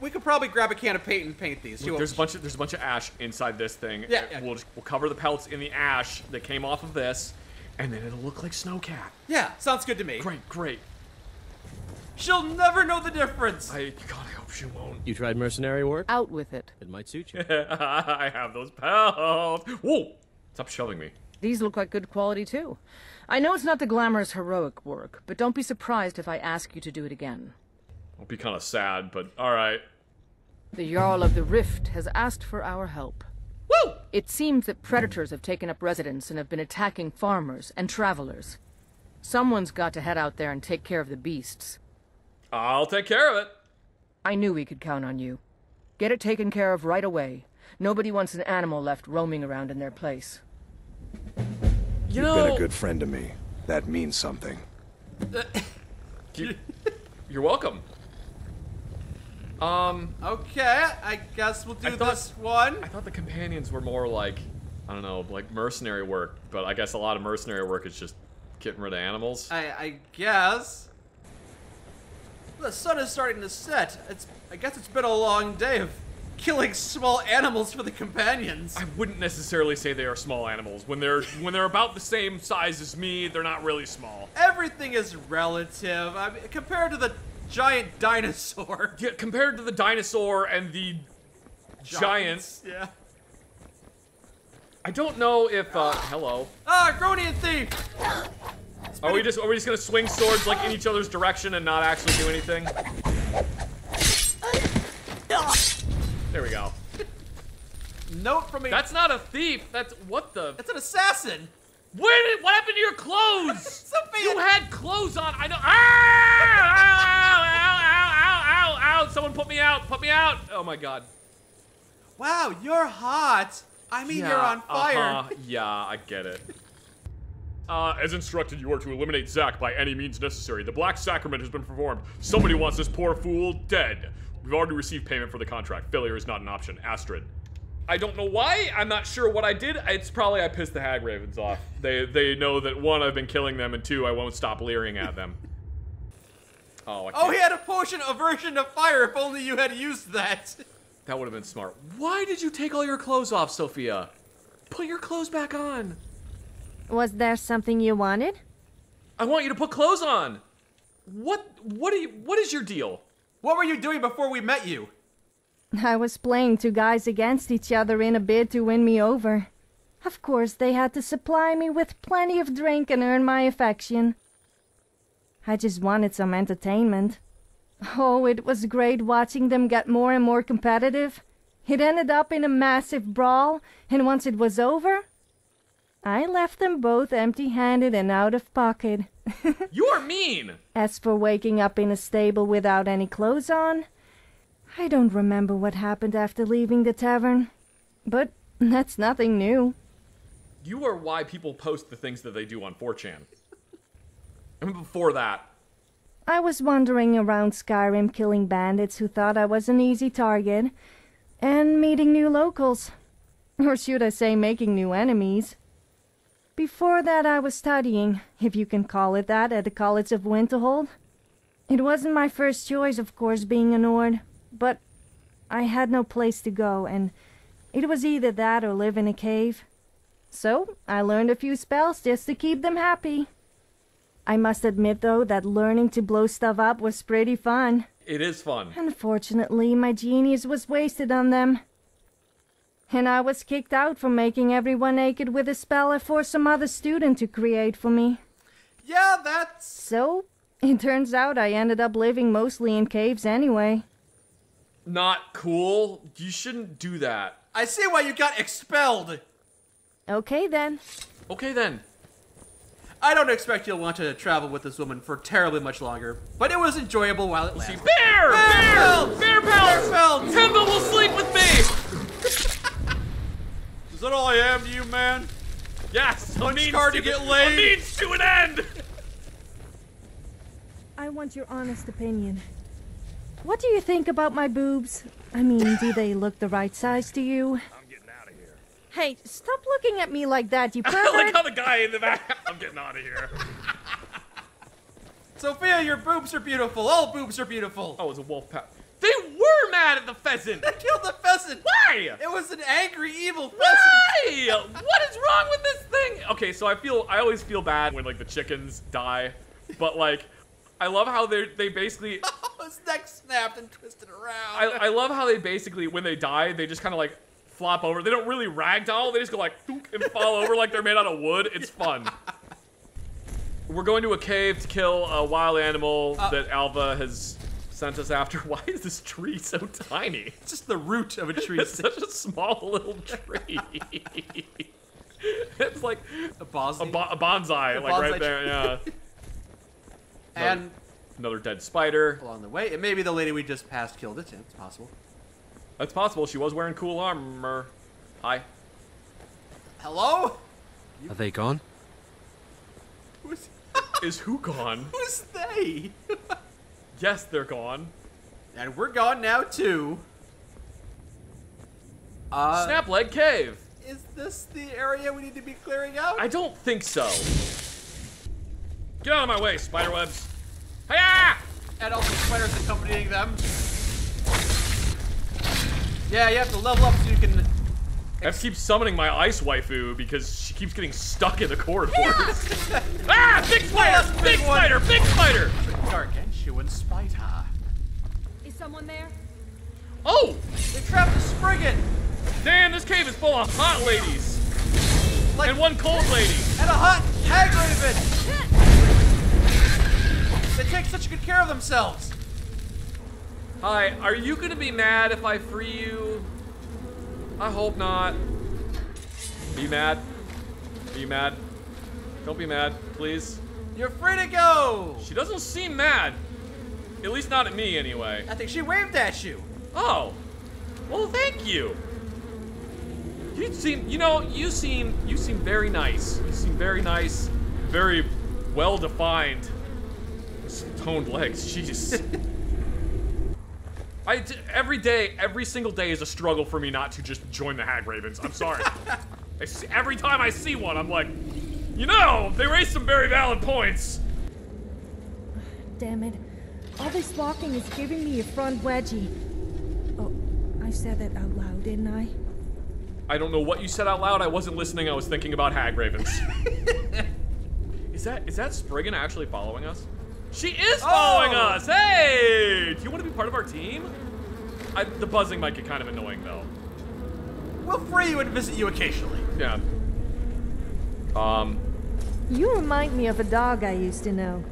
We could probably grab a can of paint and paint these. You There's a bunch of there's a bunch of ash inside this thing. Yeah, yeah. We'll just, we'll cover the pelts in the ash that came off of this, and then it'll look like Snowcat. yeah, sounds good to me. Great, great. She'll never know the difference. I God, I hope she won't. You tried mercenary work? Out with it. It might suit you. I have those pelts. Whoa! Stop shoving me. These look like good quality too. I know it's not the glamorous heroic work, but don't be surprised if I ask you to do it again. I'll be kind of sad, but all right. The Jarl of the Rift has asked for our help. Woo! It seems that predators have taken up residence and have been attacking farmers and travelers. Someone's got to head out there and take care of the beasts. I'll take care of it. I knew we could count on you. Get it taken care of right away. Nobody wants an animal left roaming around in their place. You You've know, been a good friend to me. That means something. you, you're welcome. Um, Okay, I guess we'll do thought- this one. I thought the companions were more like, I don't know, like mercenary work, but I guess a lot of mercenary work is just getting rid of animals. I, I guess. The sun is starting to set. It's. I guess it's been a long day of killing small animals for the companions. I wouldn't necessarily say they are small animals. When they're when they're about the same size as me, they're not really small. Everything is relative. I mean, compared to the giant dinosaur. Yeah, compared to the dinosaur and the giants. Yeah. I don't know if uh hello. Ah, Gronian thief. Are we just are we just gonna swing swords like in each other's direction and not actually do anything? There we go. Note from me. That's not a thief. That's what the That's an assassin. Where did what happened to your clothes? Sophia. You had clothes on. I know. Ah! Ow, ow, ow, ow, ow, ow. Someone put me out. Put me out. Oh my god. Wow, you're hot. I mean, you're on fire. Uh-huh. Yeah, I get it. Uh, as instructed, you are to eliminate Zack by any means necessary. The Black Sacrament has been performed. Somebody wants this poor fool dead. We've already received payment for the contract. Failure is not an option. Astrid. I don't know why. I'm not sure what I did. It's probably I pissed the Hagravens off. They they know that one, I've been killing them, and two, I won't stop leering at them. Oh, I Oh, he had a potion aversion to fire. If only you had used that. that would have been smart. Why did you take all your clothes off, Sophia? Put your clothes back on. Was there something you wanted? I want you to put clothes on. What? What are you? What is your deal? What were you doing before we met you? I was playing two guys against each other in a bid to win me over. Of course, they had to supply me with plenty of drink and earn my affection. I just wanted some entertainment. Oh, it was great watching them get more and more competitive. It ended up in a massive brawl, and once it was over, I left them both empty handed and out of pocket. You are mean. As for waking up in a stable without any clothes on, I don't remember what happened after leaving the tavern. But that's nothing new. You are why people post the things that they do on 4chan. And before that, I was wandering around Skyrim killing bandits who thought I was an easy target, and meeting new locals. Or should I say, making new enemies. Before that, I was studying, if you can call it that, at the College of Winterhold. It wasn't my first choice, of course, being a Nord, but I had no place to go, and it was either that or live in a cave. So, I learned a few spells just to keep them happy. I must admit, though, that learning to blow stuff up was pretty fun. it is fun. Unfortunately, my genius was wasted on them. And I was kicked out for making everyone naked with a spell I forced some other student to create for me. Yeah, that's. So, it turns out I ended up living mostly in caves anyway. Not cool. You shouldn't do that. I see why you got expelled. Okay then. Okay then. I don't expect you'll want to travel with this woman for terribly much longer, but it was enjoyable while it See, lasted. bear! Bear! Pelt! Bear pelt! Bear pelt! Temba will sleep with me! Is that all I am to you, man? Yes! A means hard to get A laid. means to an end! I want your honest opinion. What do you think about my boobs? I mean, do they look the right size to you? I'm getting out of here. Hey, stop looking at me like that, you I like how the guy in the back. I'm getting out of here. Sophia, your boobs are beautiful. All boobs are beautiful. Oh, it's a wolf pack. They were mad at the pheasant. They killed the pheasant. Why? It was an angry, evil pheasant. Why? What is wrong with this thing? Okay, so I feel I always feel bad when like the chickens die, but like I love how they they basically His neck snapped and twisted around. I, I love how they basically when they die they just kind of like flop over. They don't really ragdoll. They just go like and fall over like they're made out of wood. It's fun. We're going to a cave to kill a wild animal Uh, that Alva has sent us after. Why is this tree so tiny? It's just the root of a tree. It's such a small little tree. it's like a a, bo- a bonsai, like bonsai right there. Yeah. and Another dead spider. along the way, it may be the lady we just passed killed it. Yeah, it's possible. That's possible. She was wearing cool armor. Hi. Hello? Are they gone? Who's, Is who gone? who's they? Yes, they're gone. and we're gone now too. Uh, Snapleg Cave. Is this the area we need to be clearing out? I don't think so. Get out of my way, spiderwebs. Hiya! and also spiders accompanying them. Yeah, you have to level up so you can. I have to keep summoning my ice waifu because she keeps getting stuck in the corridors. ah! Big spider! Yes, big big spider! Big spider! Gargantuan spider. Is someone there? Oh! They trapped the Spriggan Damn, this cave is full of hot ladies. Like- and one cold lady. and a hot hagraven. They take such good care of themselves. Hi, are you gonna be mad if I free you? I hope not. Be mad. Be mad. Don't be mad, please. You're free to go. She doesn't seem mad. At least not at me, anyway. I think she waved at you. Oh. Well, thank you. You seem, you know, you seem, you seem very nice. You seem very nice, very well defined. Toned legs, jeez. I d- every day, every single day is a struggle for me not to just join the Hagravens. I'm sorry. I see, every time I see one, I'm like, you know, they raised some very valid points. Damn it. All this walking is giving me a front wedgie. Oh, I said that out loud, didn't I? I don't know what you said out loud. I wasn't listening. I was thinking about hagravens. is that is that Spriggan actually following us? She is following Oh! us. Hey, do you want to be part of our team? I, the buzzing might get kind of annoying though. We'll free you and visit you occasionally. Yeah. Um. You remind me of a dog I used to know.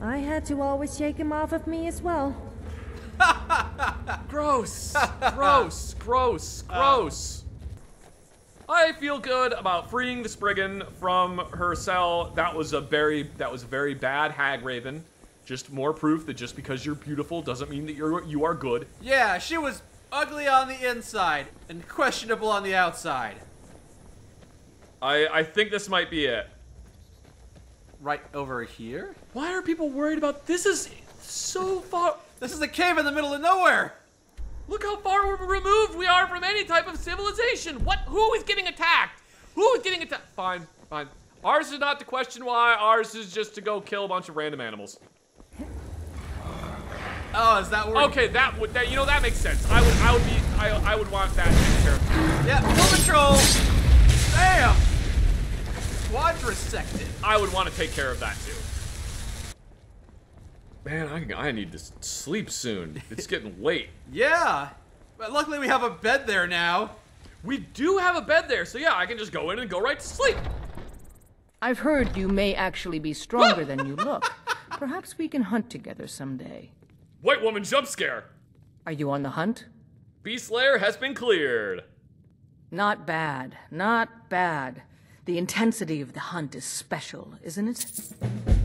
I had to always shake him off of me as well. Gross. gross. Gross. Gross. I feel good about freeing the Spriggan from her cell. That was a very that was a very bad hagraven. Just more proof that just because you're beautiful doesn't mean that you're you are good. Yeah, she was ugly on the inside and questionable on the outside. I I think this might be it. Right over here? Why are people worried about this? Is so far. This is a cave in the middle of nowhere. Look how far removed we are from any type of civilization. What? Who is getting attacked? Who is getting attacked? Fine, fine. Ours is not to question why. Ours is just to go kill a bunch of random animals. Oh, is that where? Okay, that would that you know that makes sense. I would I would be I I would want that care of. Yeah, full patrol. Bam. Quadrisected. I would want to take care of that too. Man, I I need to sleep soon. It's getting late. Yeah. But luckily we have a bed there now. We do have a bed there, so yeah, I can just go in and go right to sleep. I've heard you may actually be stronger than you look. Perhaps we can hunt together someday. White woman jump scare. Are you on the hunt? Beast Slayer has been cleared. Not bad. Not bad. The intensity of the hunt is special, isn't it?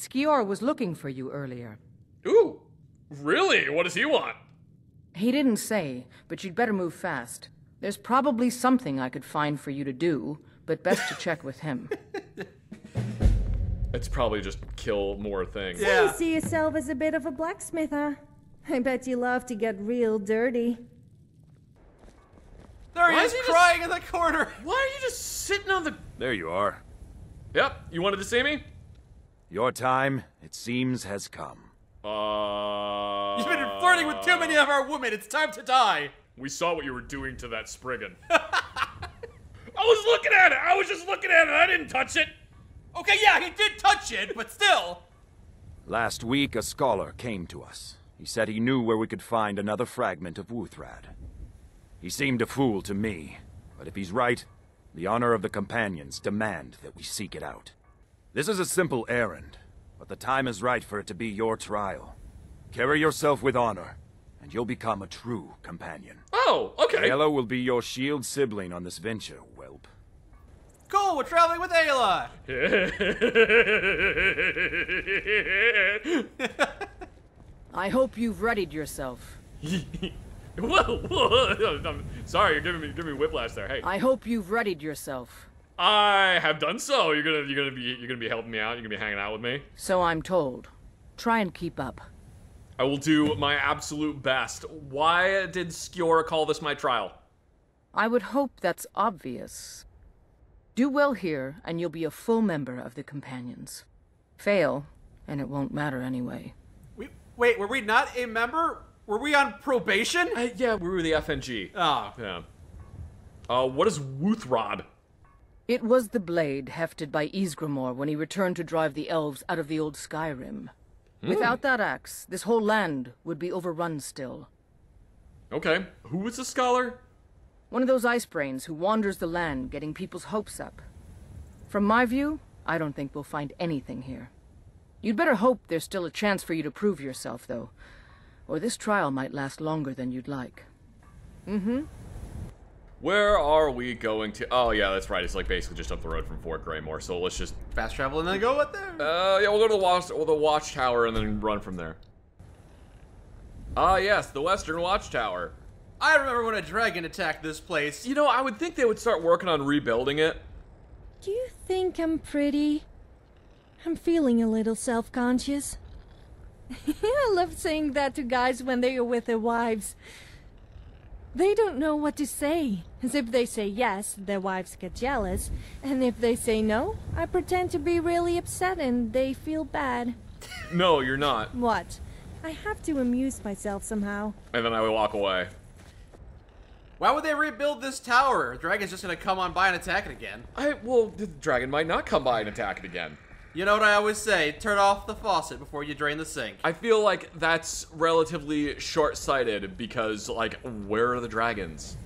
Skjor was looking for you earlier. Ooh, really? What does he want? He didn't say, but you'd better move fast. There's probably something I could find for you to do, but best to check with him. It's probably just kill more things. Yeah. You see yourself as a bit of a blacksmith, huh? I bet you love to get real dirty. There he Why is is he just- crying in the corner. Why are you just sitting on the? There you are. Yep. You wanted to see me? Your time, it seems, has come. Uh. You've been flirting with too many of our women. It's time to die. We saw what you were doing to that Spriggan. I was looking at it. I was just looking at it. I didn't touch it. Okay, yeah, he did touch it, but still. Last week, a scholar came to us. He said he knew where we could find another fragment of Wuuthrad. He seemed a fool to me, but if he's right, the honor of the Companions demand that we seek it out. This is a simple errand, but the time is right for it to be your trial. Carry yourself with honor, and you'll become a true companion. Oh, okay. Aela will be your shield sibling on this venture, whelp. Cool, we're traveling with Aela. I hope you've readied yourself. whoa, whoa. I'm sorry, you're giving me giving me whiplash there. Hey, I hope you've readied yourself. I have done so. You're gonna you're gonna be you're gonna be helping me out. You're gonna be hanging out with me. So I'm told. Try and keep up. I will do my absolute best. Why did Skjor call this my trial? I would hope that's obvious. Do well here, and you'll be a full member of the Companions. Fail, and it won't matter anyway. We, wait, were we not a member? Were we on probation? Uh, yeah, we were the FNG. Oh, Yeah. Uh, what is Wuuthrad? It was the blade hefted by Ysgramor when he returned to drive the elves out of the old Skyrim. Hmm. Without that axe, this whole land would be overrun still. Okay. Who was the scholar? One of those ice brains who wanders the land, getting people's hopes up. From my view, I don't think we'll find anything here. You'd better hope there's still a chance for you to prove yourself, though. Or this trial might last longer than you'd like. Mm-hmm. Where are we going to? Oh, yeah, that's right. It's like basically just up the road from Fort Greymoor. So let's just. fast travel and then go what there? Uh, yeah, we'll go to the watch, well, the watchtower and then run from there. Ah, yes, the Western Watchtower. I remember when a dragon attacked this place. You know, I would think they would start working on rebuilding it. Do you think I'm pretty? I'm feeling a little self conscious. I love saying that to guys when they are with their wives. They don't know what to say. As if they say yes, their wives get jealous. And if they say no, I pretend to be really upset and they feel bad. No, you're not. What? I have to amuse myself somehow. And then I would walk away. Why would they rebuild this tower? Dragon's just gonna come on by and attack it again. I well, the dragon might not come by and attack it again. You know what I always say? Turn off the faucet before you drain the sink. I feel like that's relatively short-sighted because, like, where are the dragons?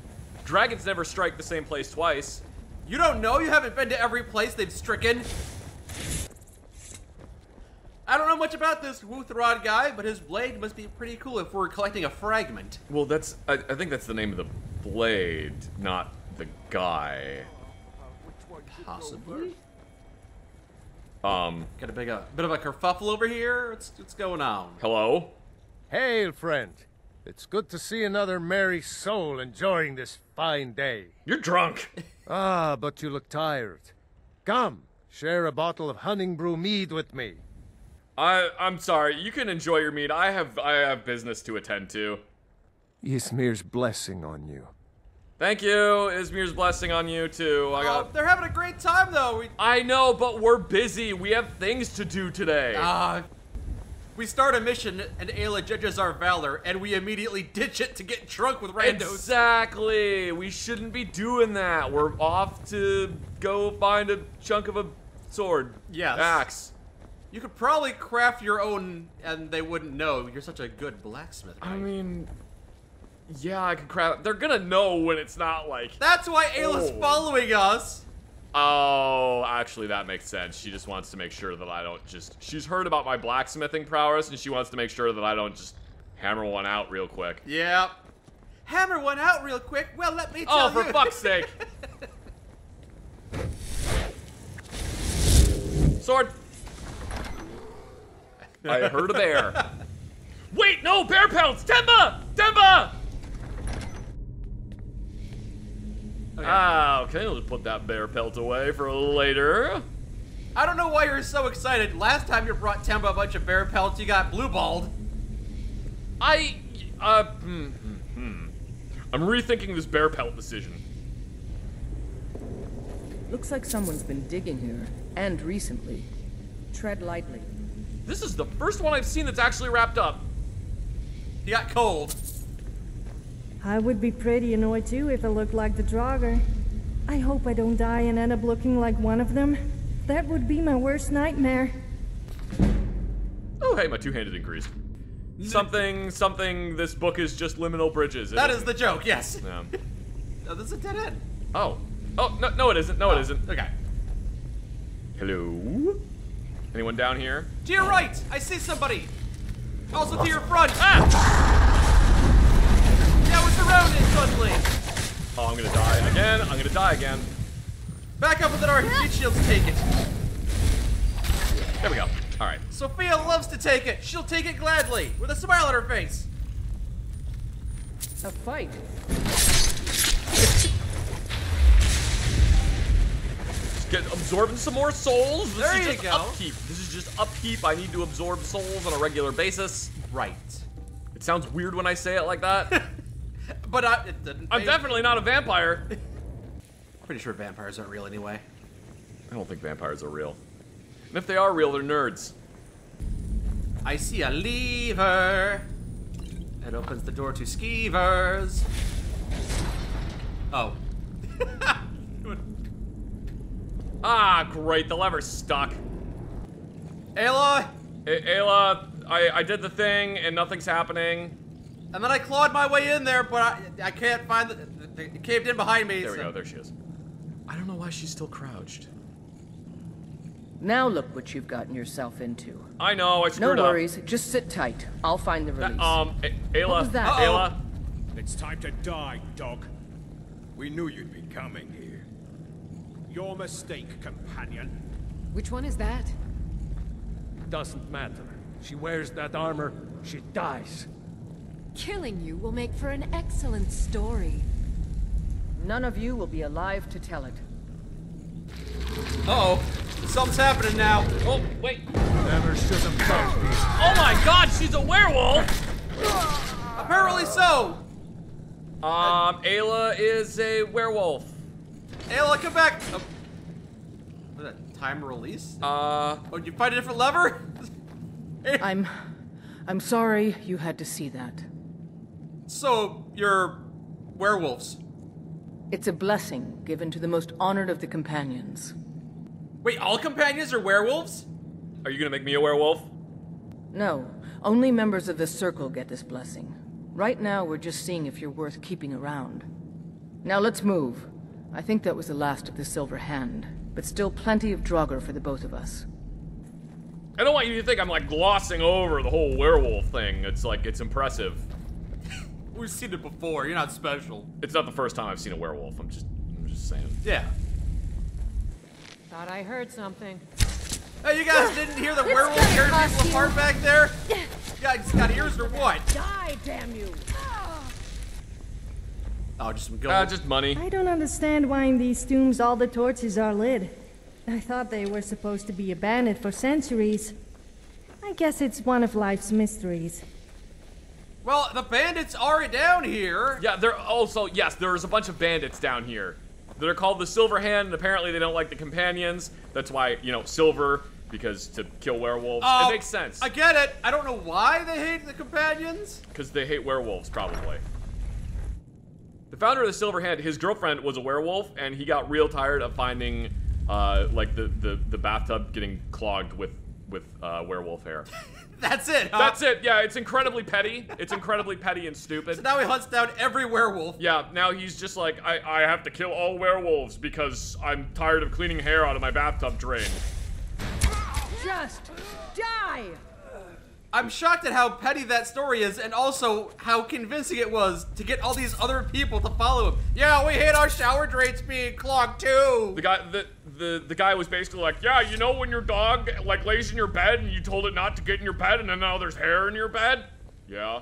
Dragons never strike the same place twice. You don't know? You haven't been to every place they've stricken? I don't know much about this Wuuthrad guy, but his blade must be pretty cool if we're collecting a fragment. Well, that's I, I think that's the name of the blade, not the guy. Possibly. Um, Got a big, a bit of a kerfuffle over here. What's, what's going on? hello? Hail, friend. It's good to see another merry soul enjoying this fine day. You're drunk. Ah, but you look tired. Come, share a bottle of Honningbrew mead with me. I I'm sorry. You can enjoy your mead. I have I have business to attend to. Ysmir's blessing on you. Thank you. Ysmir's blessing on you too. I Oh, got. they're having a great time though. We, I know, but we're busy. We have things to do today. uh, we start a mission and Aela judges our valor, and we immediately ditch it to get drunk with randos. Exactly. We shouldn't be doing that. We're off to go find a chunk of a sword. Yes. Axe. You could probably craft your own, and they wouldn't know. You're such a good blacksmith. I mean, yeah, I could craft. They're gonna know when it's not like. That's why Aela's Oh. following us. Oh, actually, that makes sense. She just wants to make sure that I don't just. She's heard about my blacksmithing prowess, and she wants to make sure that I don't just hammer one out real quick. Yep. Hammer one out real quick. Well, let me oh, tell you. Oh, for you. fuck's sake! Sword. I heard a bear. Wait, no, bear pelts! Temba! Temba! Ah, okay, let's put that bear pelt away for later. I don't know why you're so excited. Last time you brought Temba a bunch of bear pelts, you got blueballed. I, uh, hmm, hmm, hmm. I'm rethinking this bear pelt decision. Looks like someone's been digging here, and recently. Tread lightly. This is the first one I've seen that's actually wrapped up. He got cold. I would be pretty annoyed too if I looked like the Draugr. I hope I don't die and end up looking like one of them. That would be my worst nightmare. Oh, hey, my two-handed increased. Something, something. This book is just liminal bridges. That the joke, yes. Yeah. Oh, this is a dead end. Oh. Oh no, no, it isn't. No, it isn't. Okay. Hello. Anyone down here? To your right, I see somebody. Also to your front. Ah! Now we're surrounded suddenly. Oh, I'm gonna die again. I'm gonna die again. Back up with an RPG shields take it. There we go. All right. Sophia loves to take it. She'll take it gladly, with a smile on her face. A fight. Just get absorbing some more souls. This There is you just go. upkeep. This is just upkeep. I need to absorb souls on a regular basis. Right. It sounds weird when I say it like that. But I, it didn't. I'm definitely not a vampire. pretty sure vampires aren't real anyway. I don't think vampires are real. And if they are real, they're nerds. I see a lever. It opens the door to skeevers. Oh. Ah, great. The lever's stuck. Aela, A- Aela, I, I did the thing and nothing's happening. And then I clawed my way in there, but I, I can't find the, the, it caved in behind me. There we go. There she is. I don't know why she's still crouched. Now look what you've gotten yourself into. I know. I No screwed up. worries, just sit tight. I'll find the release. Um, A- Aela. What was that? Aela. It's time to die, dog. We knew you'd be coming here. Your mistake, companion. Which one is that? Doesn't matter. She wears that armor, she dies. Killing you will make for an excellent story. None of you will be alive to tell it. Uh oh. Something's happening now. Oh, wait. Never should have touched me. Oh my god, she's a werewolf! Apparently so. Um, Aela is a werewolf. Aela, come back. Oh. What is that? Time release? Uh, Oh, you find a different lever? I'm... I'm sorry you had to see that. So, you're werewolves. It's a blessing given to the most honored of the companions. Wait, all companions are werewolves? are you gonna make me a werewolf? No, only members of the Circle get this blessing. Right now, we're just seeing if you're worth keeping around. Now let's move. I think that was the last of the Silver Hand, but still plenty of Draugr for the both of us. I don't want you to think I'm like glossing over the whole werewolf thing. It's like, it's impressive. We've seen it before. You're not special. It's not the first time I've seen a werewolf. I'm just, I'm just saying. Yeah. Thought I heard something. Hey, you guys didn't hear the werewolf tearing people apart back there? You guys got ears or what? Die, damn you! Oh, just some gold. Uh, just money. I don't understand why in these tombs all the torches are lit. I thought they were supposed to be abandoned for centuries. I guess it's one of life's mysteries. Well, the bandits are down here. Yeah, they're also, yes, there's a bunch of bandits down here They're called the Silver Hand, and apparently they don't like the companions. That's why, you know, silver, because to kill werewolves. Oh, it makes sense. I get it. I don't know why they hate the companions. Because they hate werewolves, probably. The founder of the Silver Hand, his girlfriend was a werewolf, and he got real tired of finding, uh, like the, the, the bathtub getting clogged with with uh, werewolf hair. That's it. Huh? That's it. Yeah, it's incredibly petty. It's incredibly petty and stupid. So now he hunts down every werewolf. Yeah, now he's just like, I, I have to kill all werewolves because I'm tired of cleaning hair out of my bathtub drain. Just die! I'm shocked at how petty that story is, and also how convincing it was to get all these other people to follow him. Yeah, we hate our shower drains being clogged too. The guy, the, the, the guy was basically like, yeah, you know when your dog like lays in your bed and you told it not to get in your bed and then now there's hair in your bed? Yeah.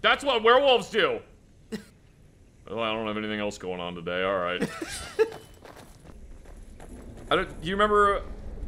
That's what werewolves do. well, I don't have anything else going on today. All right. I don't, do you remember?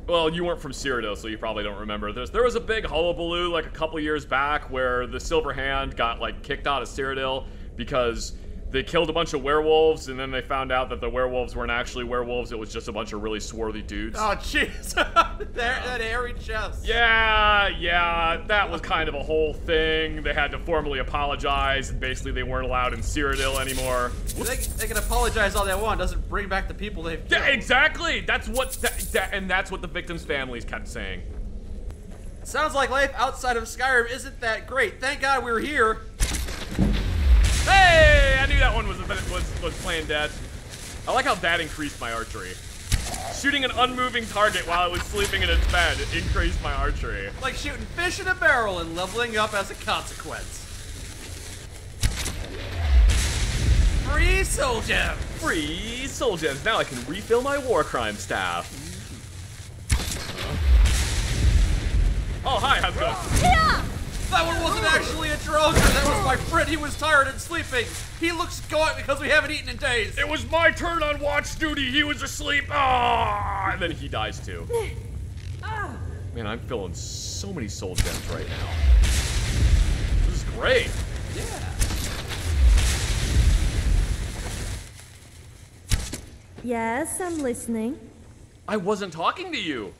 Well, you weren't from Cyrodiil, so you probably don't remember this. There was a big hullabaloo like a couple years back where the Silver Hand got like kicked out of Cyrodiil because they killed a bunch of werewolves, and then they found out that the werewolves weren't actually werewolves. It was just a bunch of really swarthy dudes. Oh, jeez. That hairy chest. Yeah, yeah, that was kind of a whole thing. They had to formally apologize, and basically they weren't allowed in Cyrodiil anymore. They, they can apologize all they want. Doesn't bring back the people they've Yeah, exactly. That's what, that, that, and that's what the victims' families kept saying. Sounds like life outside of Skyrim isn't that great. Thank God we're here. Hey, I knew that one was was was playing dead. I like how that increased my archery. Shooting an unmoving target while it was sleeping in its bed increased my archery. Like shooting fish in a barrel and leveling up as a consequence. Free soul gem. Free soul gems. Now I can refill my war crime staff. Mm-hmm. Oh, hi, how's it going? That one wasn't actually a Draugr. That was my friend. He was tired and sleeping. He looks gaunt because we haven't eaten in days. It was my turn on watch duty. He was asleep. Ah, and then he dies too. Man, I'm filling so many soul gems right now. This is great. Yeah. Yes, I'm listening. I wasn't talking to you.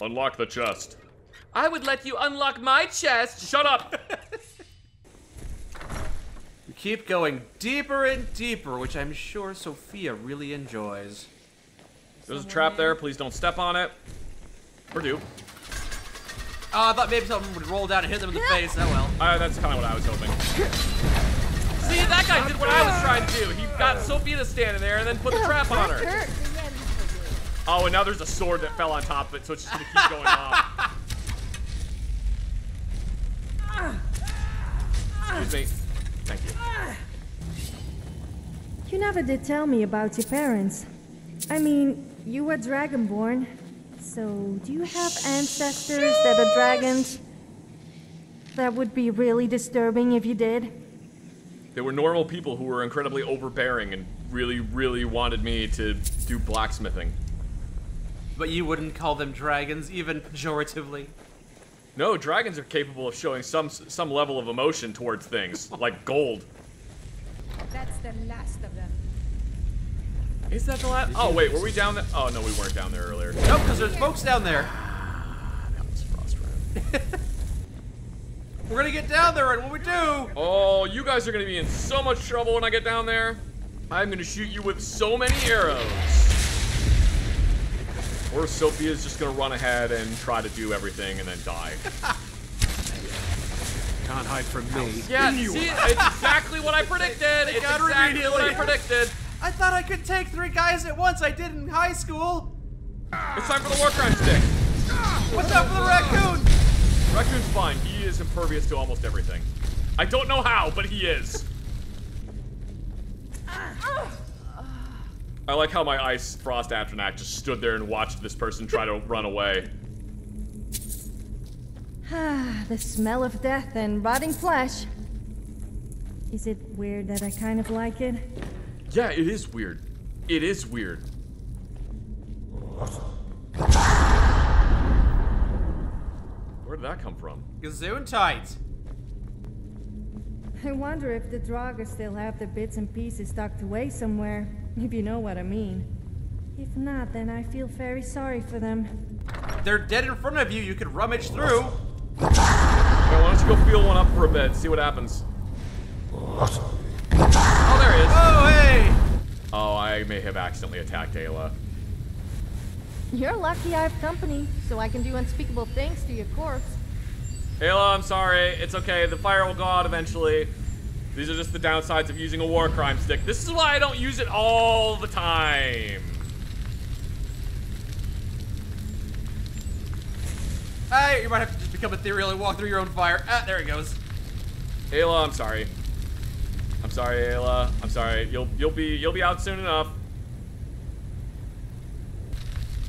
Unlock the chest. I would let you unlock my chest. Shut up. We keep going deeper and deeper, which I'm sure Sophia really enjoys. There's a trap there. Please don't step on it. Or do. Oh, I thought maybe someone would roll down and hit them in the face. Oh well. Uh, that's kind of what I was hoping. See, that guy did what I was trying to do. He got Sophia standing there and then put the trap on her. Oh, and now there's a sword that fell on top of it, so it's just gonna keep going off. Excuse me. Thank you. You never did tell me about your parents. I mean, you were Dragonborn. So, do you have ancestors that are dragons? That would be really disturbing if you did. They were normal people who were incredibly overbearing and really, really wanted me to do blacksmithing. But you wouldn't call them dragons, even pejoratively. No, dragons are capable of showing some some level of emotion towards things, like gold. That's the last of them. Is that the last? Oh wait, were we down there? Oh no, we weren't down there earlier. Nope, because there's folks down there. Ah, that was frost red. We're gonna get down there, and when we do, Oh, you guys are gonna be in so much trouble when I get down there. I'm gonna shoot you with so many arrows. Or Sophia's just gonna run ahead and try to do everything and then die. Can't hide from me. Yeah, see, it's exactly what I predicted. It's exactly what I predicted. I thought I could take three guys at once. I did in high school. It's time for the war crime stick. What's up for the raccoon? Raccoon's fine. He is impervious to almost everything. I don't know how, but he is. I like how my ice frost Atronach just stood there and watched this person try to run away. Ah, the smell of death and rotting flesh. Is it weird that I kind of like it? Yeah, it is weird. It is weird. Where did that come from? Gazoon tight. I wonder if the Draugr still have the bits and pieces tucked away somewhere, if you know what I mean. If not, then I feel very sorry for them. They're dead in front of you. You could rummage through. Okay, why don't you go feel one up for a bit, see what happens. Oh, there he is. Oh, hey! Oh, I may have accidentally attacked Aela. You're lucky I have company, so I can do unspeakable things to your corpse. Aela, I'm sorry. It's okay. The fire will go out eventually. These are just the downsides of using a war crime stick. This is why I don't use it all the time. Hey, you might have to just become ethereal and walk through your own fire. Ah, there he goes. Aela, I'm sorry. I'm sorry, Aela. I'm sorry. You'll you'll be you'll be out soon enough.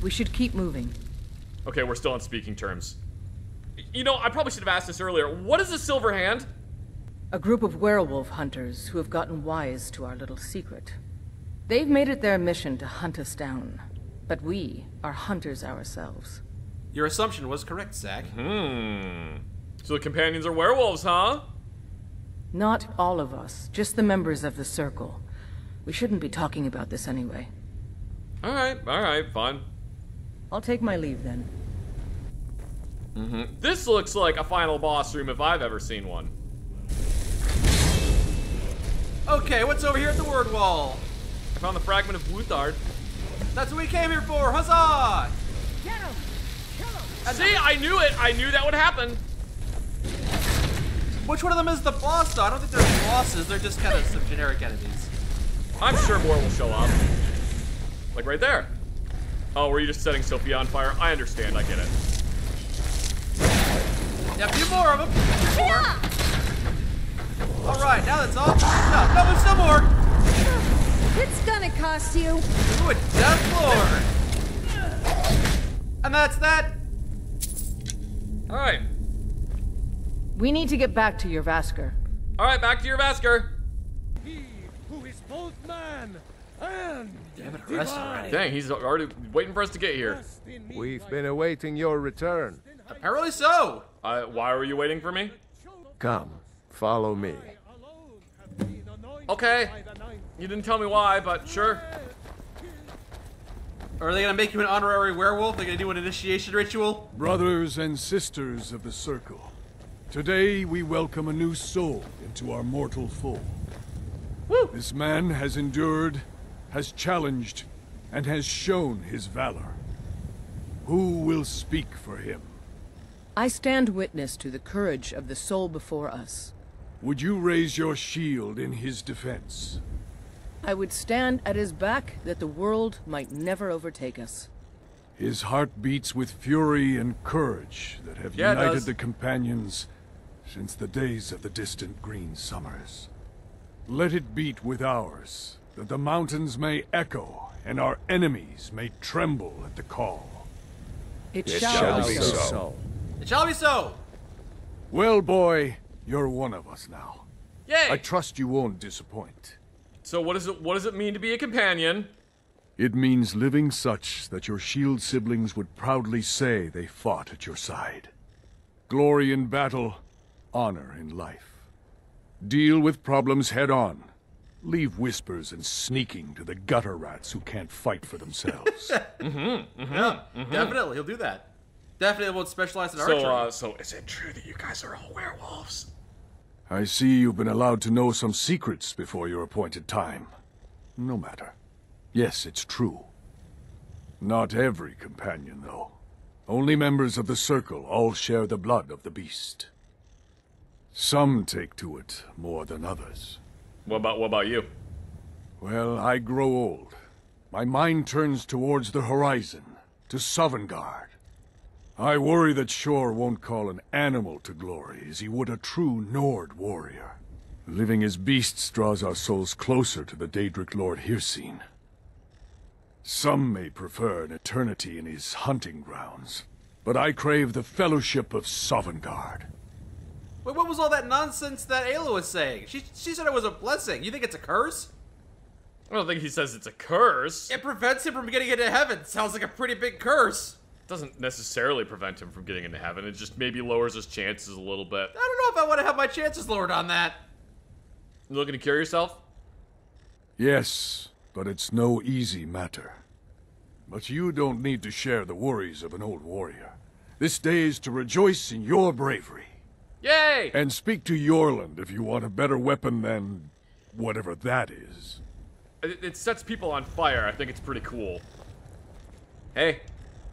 We should keep moving. Okay, we're still on speaking terms. You know, I probably should have asked this earlier. What is a silver hand? A group of werewolf hunters who have gotten wise to our little secret. They've made it their mission to hunt us down. But we are hunters ourselves. Your assumption was correct, Zach. Hmm. So the companions are werewolves, huh? Not all of us, just the members of the Circle. We shouldn't be talking about this anyway. Alright, alright, fine. I'll take my leave then. This looks like a final boss room if I've ever seen one. Okay, what's over here at the word wall? I found the fragment of Wuuthrad. That's what we came here for. Huzzah! Get him! Kill him! See, I knew it. I knew that would happen. Which one of them is the boss, though? I don't think they're bosses. They're just kind of some generic enemies. I'm sure more will show up. Like right there. Oh, were you just setting Sophia on fire? I understand. I get it. Yeah, a few more of them. A few more. All right, now that's all. No, no, there's still more. It's gonna cost you. Ooh, a death lord. And that's that. All right. We need to get back to Jorrvaskr. All right, back to Jorrvaskr. He who is both man and Arrest already. Dang, he's already waiting for us to get here. We've been awaiting your return. Apparently so. Uh, why were you waiting for me? Come, follow me. Okay. You didn't tell me why, but sure. Are they gonna make you an honorary werewolf? They're gonna do an initiation ritual? Brothers and sisters of the Circle, today we welcome a new soul into our mortal fold. This man has endured, has challenged, and has shown his valor. Who will speak for him? I stand witness to the courage of the soul before us. Would you raise your shield in his defense? I would stand at his back that the world might never overtake us. His heart beats with fury and courage that have Yeah, united the companions since the days of the distant green summers. Let it beat with ours, that the mountains may echo and our enemies may tremble at the call. It, It shall, shall be be so. so. It shall be so. Well, boy, you're one of us now. Yay! I trust you won't disappoint. so what does it what does it mean to be a companion? It means living such that your shield siblings would proudly say they fought at your side. Glory in battle, honor in life. Deal with problems head on. Leave whispers and sneaking to the gutter rats who can't fight for themselves. mm-hmm, mm -hmm, yeah, definitely. He'll do that. Definitely won't specialize in So archery. uh, so is it true that you guys are all werewolves? I see you've been allowed to know some secrets before your appointed time. No matter. Yes, it's true. Not every companion, though. Only members of the Circle all share the blood of the beast. Some take to it more than others. What about what about you? Well, I grow old. My mind turns towards the horizon, to Sovngarde. I worry that Shor won't call an animal to glory as he would a true Nord warrior. Living as beasts draws our souls closer to the Daedric Lord Hircine. Some may prefer an eternity in his hunting grounds, but I crave the fellowship of Sovngarde. Wait, what was all that nonsense that Aela was saying? She, she said it was a blessing. You think it's a curse? I don't think he says it's a curse. It prevents him from getting into heaven. Sounds like a pretty big curse. Doesn't necessarily prevent him from getting into heaven. It just maybe lowers his chances a little bit. I don't know if I want to have my chances lowered on that. You looking to cure yourself? Yes, but it's no easy matter. But you don't need to share the worries of an old warrior. This day is to rejoice in your bravery. Yay! And speak to Eorlund if you want a better weapon than whatever that is. It, it sets people on fire. I think it's pretty cool. Hey,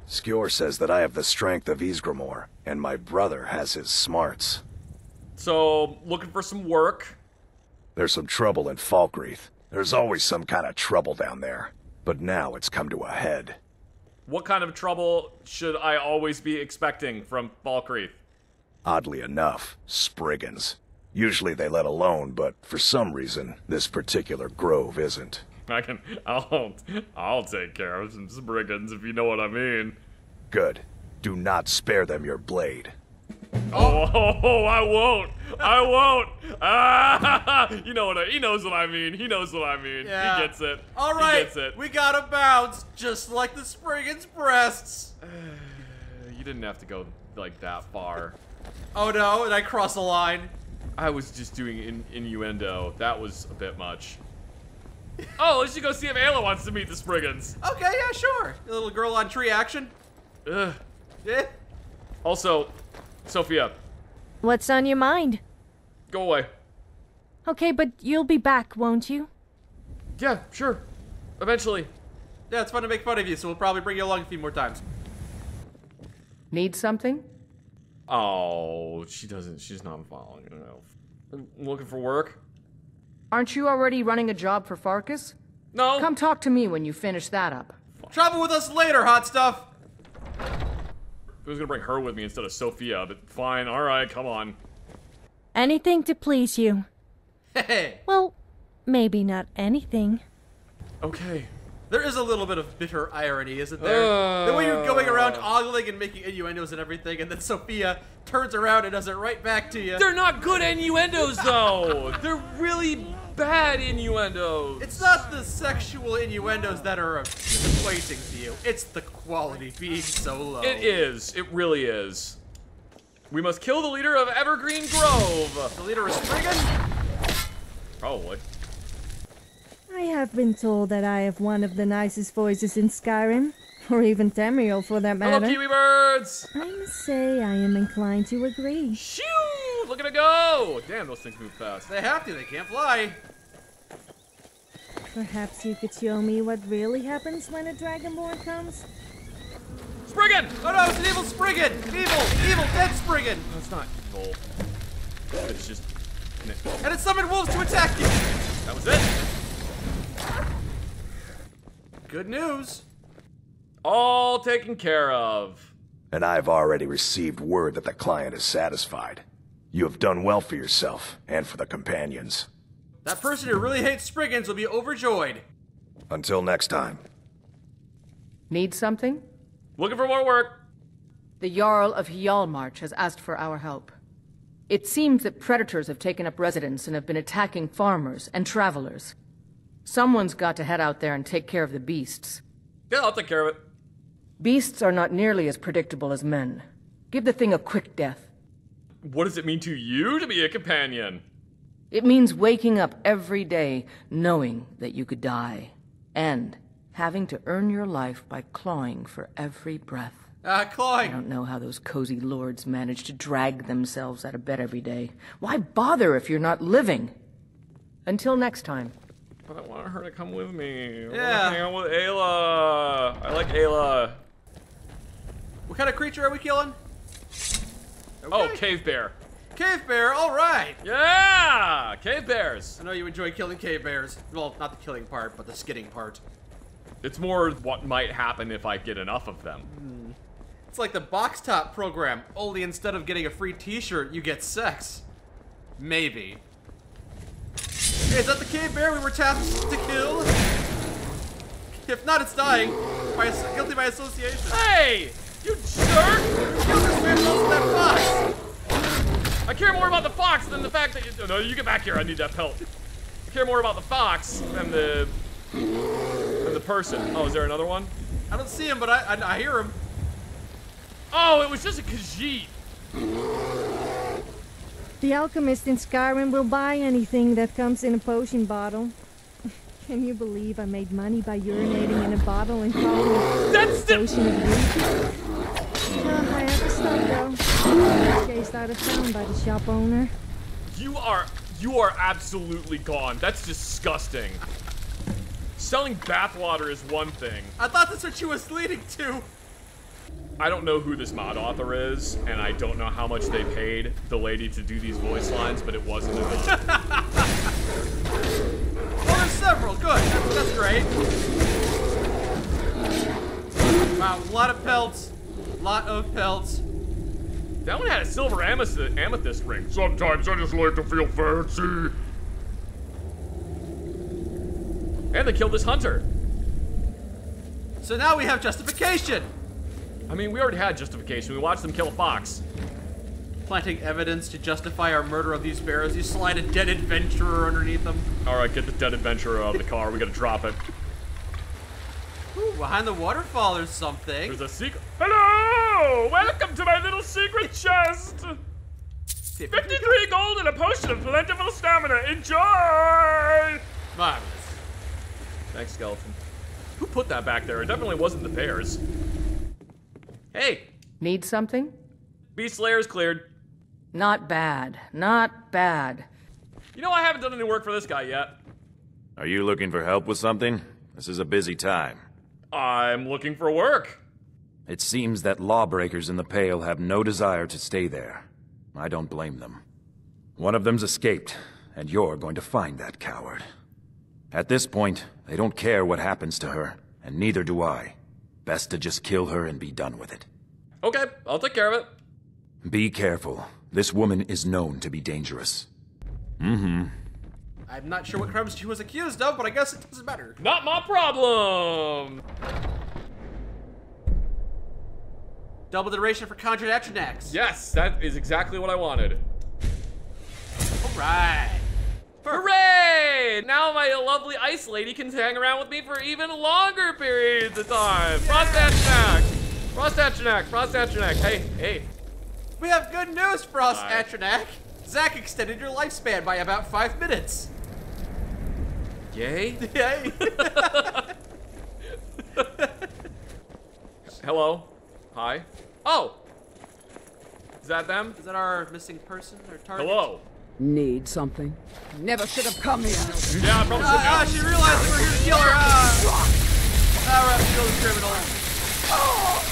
Skjor says that I have the strength of Ysgramor, and my brother has his smarts. so looking for some work. There's some trouble in Falkreath. There's always some kind of trouble down there. But now it's come to a head. What kind of trouble should I always be expecting from Falkreath? Oddly enough, Spriggans. Usually they let alone, but for some reason, this particular grove isn't. I can, I'll, I'll take care of some brigands if you know what I mean. Good. Do not spare them your blade. Oh, oh, I won't. I won't. Ah, you know what I, he knows what I mean. He knows what I mean. Yeah. He gets it. All right. He gets it. we gotta bounce, just like the Spriggan's breasts. You didn't have to go like that far. Oh no, and I cross the line. I was just doing in, innuendo. That was a bit much. Oh, let's just go see if Aela wants to meet the Spriggans. Okay, yeah, sure. A little girl on tree action. Ugh. Yeah. Also, Sophia, What's on your mind? go away. Okay, but you'll be back, won't you? Yeah, sure. Eventually. Yeah, it's fun to make fun of you, so we'll probably bring you along a few more times. Need something? Oh, she doesn't. She's not following. I'm looking for work. Aren't you already running a job for Farkas? No. Come talk to me when you finish that up. Travel with us later, hot stuff. I was gonna bring her with me instead of Sophia, but fine. All right, come on. Anything to please you. Hey, Well, maybe not anything. Okay. there is a little bit of bitter irony, isn't there? the way you're uh. going around ogling and making innuendos and everything, and then Sophia turns around and does it right back to you. They're not good innuendos, though. They're really bad innuendos. It's not the sexual innuendos that are disappointing to you. It's the quality being so low. It is. It really is. We must kill the leader of Evergreen Grove. The leader is Spriggan? Probably. Oh, I have been told that I have one of the nicest voices in Skyrim, or even Tamriel for that matter. Hello, matter. Kiwi birds. I must say I am inclined to agree. Shoo! Look at it go! Damn, those things move fast. They have to, they can't fly. Perhaps you could show me what really happens when a Dragonborn comes? Spriggan! Oh no, it's an evil Spriggan! Evil! Evil, dead Spriggan! That's not evil. It's just. And it summoned wolves to attack you! That was it. Good news. All taken care of. And I've already received word that the client is satisfied. You have done well for yourself, and for the companions. That person who really hates Spriggans will be overjoyed. Until next time. Need something? Looking for more work. The Jarl of Hjalmarch has asked for our help. It seems that predators have taken up residence and have been attacking farmers and travelers. Someone's got to head out there and take care of the beasts. Yeah, I'll take care of it. Beasts are not nearly as predictable as men. Give the thing a quick death. What does it mean to you to be a companion? It means waking up every day knowing that you could die. And having to earn your life by clawing for every breath. Ah, uh, I don't know how those cozy lords manage to drag themselves out of bed every day. Why bother if you're not living? Until next time. But I want her to come with me. I want Yeah. to hang out with Aela. I like Aela. What kind of creature are we killing? Oh, cave bear. Cave bear, alright! Yeah! Cave bears. I know you enjoy killing cave bears. Well, not the killing part, but the skidding part. It's more what might happen if I get enough of them. Hmm. It's like the box top program, only instead of getting a free t-shirt, you get sex. Maybe. Hey, is that the cave bear we were tasked to kill? If not, it's dying. By, guilty by association. Hey! You jerk! Kill this man to that box! I care more about the fox than the fact that you. No, you get back here. I need that pelt. I care more about the fox than the. than the person. Oh, is there another one? I don't see him, but I, I, I hear him. Oh, it was just a Khajiit. The alchemist in Skyrim will buy anything that comes in a potion bottle. Can you believe I made money by urinating in a bottle and calling it That's the. potion of youth? Uh, I have to stop though. I chased out of town by the shop owner. You are. You are absolutely gone. That's disgusting. Selling bathwater is one thing. I thought that's what you was leading to. I don't know who this mod author is, and I don't know how much they paid the lady to do these voice lines, but it wasn't enough. Oh, there's several. Good. That's, that's great. Wow, a lot of pelts. A Lot of pelts. That one had a silver amethyst, amethyst ring. Sometimes I just like to feel fancy. And they killed this hunter. So now we have justification. I mean, we already had justification. We watched them kill a fox. Planting evidence to justify our murder of these bears. You slide a dead adventurer underneath them. All right, get the dead adventurer out of the car. We gotta drop it. Ooh, behind the waterfall there's something. There's a secret. Hello! Welcome to my little secret chest. 53 gold and a potion of plentiful stamina. Enjoy! Marvelous. Thanks, skeleton. Who put that back there? It definitely wasn't the bears. Hey, Need something? Beast Slayer's cleared. Not bad. Not bad. You know I haven't done any work for this guy yet. Are you looking for help with something? This is a busy time. I'm looking for work. It seems that lawbreakers in the Pale have no desire to stay there. I don't blame them. One of them's escaped, and you're going to find that coward. At this point, they don't care what happens to her, and neither do I. Best to just kill her and be done with it. Okay, I'll take care of it. Be careful. This woman is known to be dangerous. Mm-hmm. I'm not sure what crimes she was accused of, but I guess it doesn't matter. Not my problem. Double duration for Conjured Atronachs. Yes, that is exactly what I wanted. Alright. Hooray! Now my lovely ice lady can hang around with me for even longer periods of time. Frost Atronachs! Frost Atronachs! Frost Atronachs! Hey, hey. We have good news, Frost Hi. Atronach. Zack extended your lifespan by about five minutes. Yay? Yay. Hello? Hi? Oh! Is that them? Is that our missing person or target? Hello? Need something? Never should have come here. Yeah, I probably should Ah, ah, she realized we were here to kill her. Ah, ah we're kill the criminal. Oh,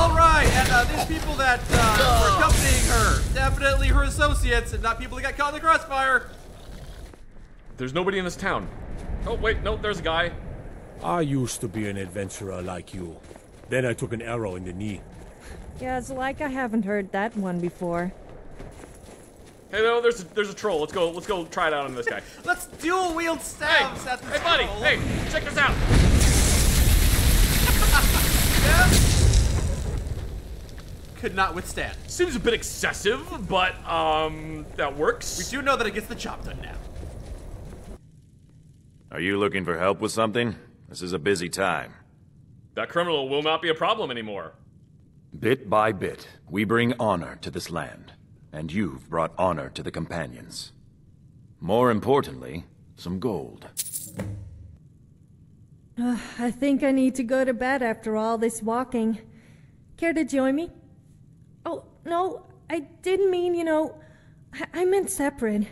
All right, and uh, these people that uh, were accompanying her, definitely her associates, and not people that got caught in the crossfire. There's nobody in this town. Oh, wait, no, there's a guy. I used to be an adventurer like you. Then I took an arrow in the knee. Yeah, it's like I haven't heard that one before. Hey, no, there's a, there's a troll. Let's go. Let's go try it out on this guy. Let's dual wield stabs at this Hey, buddy. Hey, check this out. Could not withstand. Seems a bit excessive, but um, that works. We do know that it gets the job done now. Are you looking for help with something? This is a busy time. That criminal will not be a problem anymore. Bit by bit, we bring honor to this land, and you've brought honor to the companions. More importantly, some gold. Ugh, I think I need to go to bed after all this walking. Care to join me? Oh, no, I didn't mean, you know, I, I meant separate.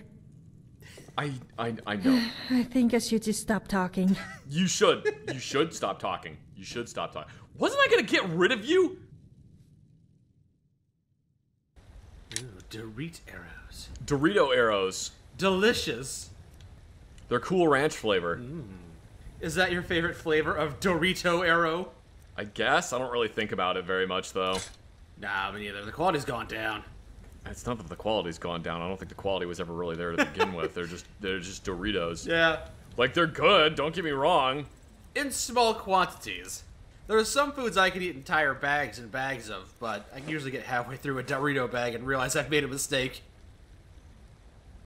I, I, I know. I think I should just stop talking. You should. You should stop talking. You should stop talking. Wasn't I gonna get rid of you? Ooh, Dorit arrows. Dorito arrows. Delicious. They're cool ranch flavor. Mm. Is that your favorite flavor of Dorito arrow? I guess. I don't really think about it very much, though. Nah, me neither. The quality's gone down. It's not that the quality's gone down. I don't think the quality was ever really there to begin with. They're just they're just Doritos. Yeah. Like they're good. Don't get me wrong. In small quantities. There are some foods I can eat entire bags and bags of, but I usually get halfway through a Dorito bag and realize I've made a mistake.